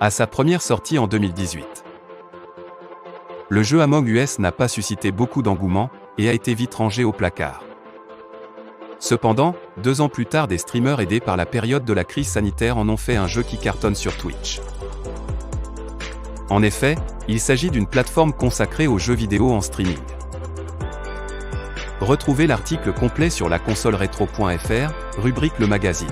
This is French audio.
à sa première sortie en 2018. Le jeu Among Us n'a pas suscité beaucoup d'engouement, et a été vite rangé au placard. Cependant, deux ans plus tard des streamers aidés par la période de la crise sanitaire en ont fait un jeu qui cartonne sur Twitch. En effet, il s'agit d'une plateforme consacrée aux jeux vidéo en streaming. Retrouvez l'article complet sur la console rétro.fr, rubrique le magazine.